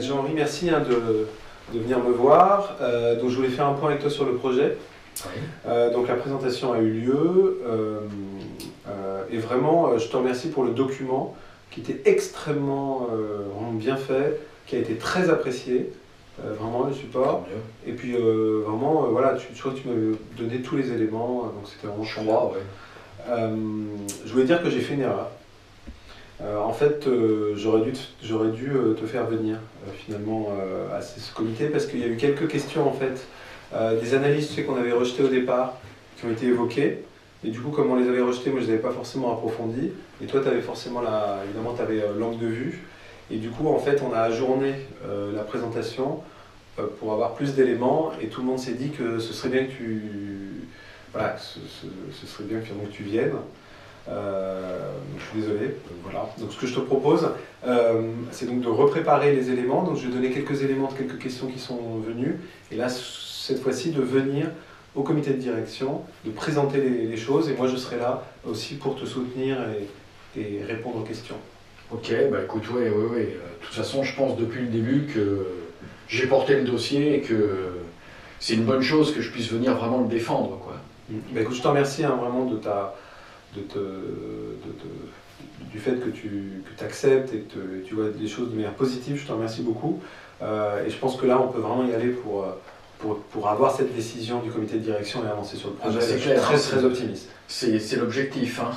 Jean-Henri, merci hein, de, de venir me voir. Euh, donc je voulais faire un point avec toi sur le projet. Euh, donc la présentation a eu lieu euh, et vraiment je te remercie pour le document qui était extrêmement bien fait, qui a été très apprécié, euh, vraiment le support. Et puis euh, vraiment euh, voilà, tu, que tu m'avais donné tous les éléments, donc c'était vraiment crois, ouais. Euh, je voulais dire que j'ai fait une erreur. Euh, en fait, euh, j'aurais dû, te, j'aurais dû euh, te faire venir euh, finalement euh, à ce comité parce qu'il y a eu quelques questions en fait, euh, des analyses tu sais, qu'on avait rejetées au départ qui ont été évoquées. Et du coup, comme on les avait rejetées, moi je les avais pas forcément approfondies. Et toi, tu avais forcément la, évidemment, tu avais l'angle de vue. Et du coup, en fait, on a ajourné euh, la présentation euh, pour avoir plus d'éléments. Et tout le monde s'est dit que ce serait bien que tu, voilà, ce, serait bien que tu viennes. Euh, je suis désolé. Euh, Voilà. Donc ce que je te propose, euh, c'est donc de repréparer les éléments. Donc je vais donner quelques éléments de quelques questions qui sont venues. Et là, cette fois-ci, de venir au comité de direction, de présenter les, choses. Et moi, je serai là aussi pour te soutenir et, répondre aux questions. Ok, bah écoute, ouais, ouais. Euh, De toute façon, je pense depuis le début que j'ai porté le dossier et que c'est une bonne chose que je puisse venir vraiment le défendre, quoi. Bah, écoute, je te remercie hein, vraiment de ta, de te, de du fait que tu que acceptes et que tu vois les choses de manière positive. Je te remercie beaucoup. Euh, et je pense que là, on peut vraiment y aller pour, euh, pour, pour avoir cette décision du comité de direction et avancer sur le Ah projet. bah, c'est je suis clair, très, hein, très c'est- optimiste. C'est c'est l'objectif, hein.